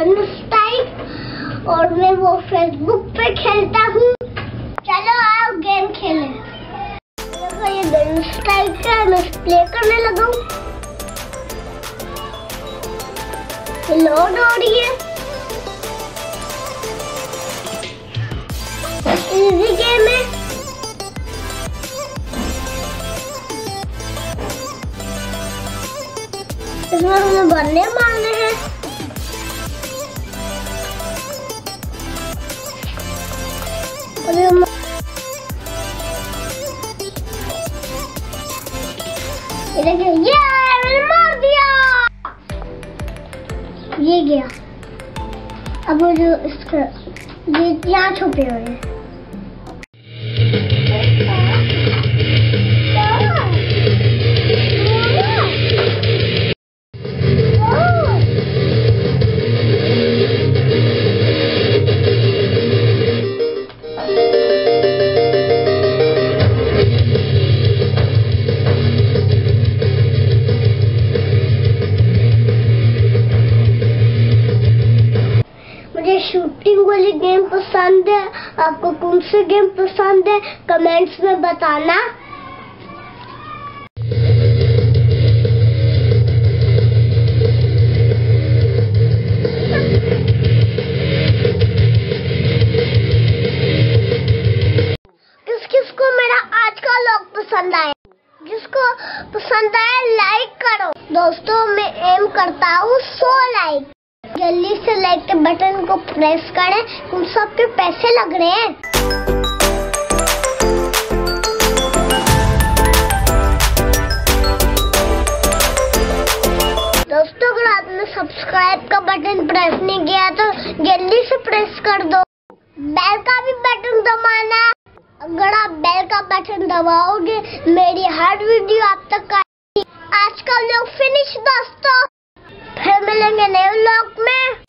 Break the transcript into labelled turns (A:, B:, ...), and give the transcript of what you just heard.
A: का नाम gun style और मैं वो फेसबुक पे खेलता हूँ। चलो आओ गेम खेलें। ये का मैं प्ले करने लगा। हूँ लोड हो रही है। इजी गेम है। इसमें हमें बन्ने मारने हैं। ये ये मैंने मार दिया ये गया। अब वो जो इसका, ये यहाँ छुपे हुए हैं। शूटिंग वाली गेम पसंद है, आपको कौन सी गेम पसंद है कमेंट्स में बताना। किस किस को मेरा आज का लॉग पसंद आया? जिसको पसंद आया लाइक करो। दोस्तों, मैं एम करता हूँ, सो लाइक जल्दी से लाइक के बटन को प्रेस करें तुम सबके पैसे लग रहे हैं। दोस्तों, अगर आपने सब्सक्राइब का बटन प्रेस नहीं किया तो जल्दी से प्रेस कर दो। बेल का भी बटन दबाना अगर आप बेल का बटन दबाओगे, मेरी हर वीडियो आप तक आएगी। आज का लोग फिनिश दोस्तों। lên cái nếu lột mà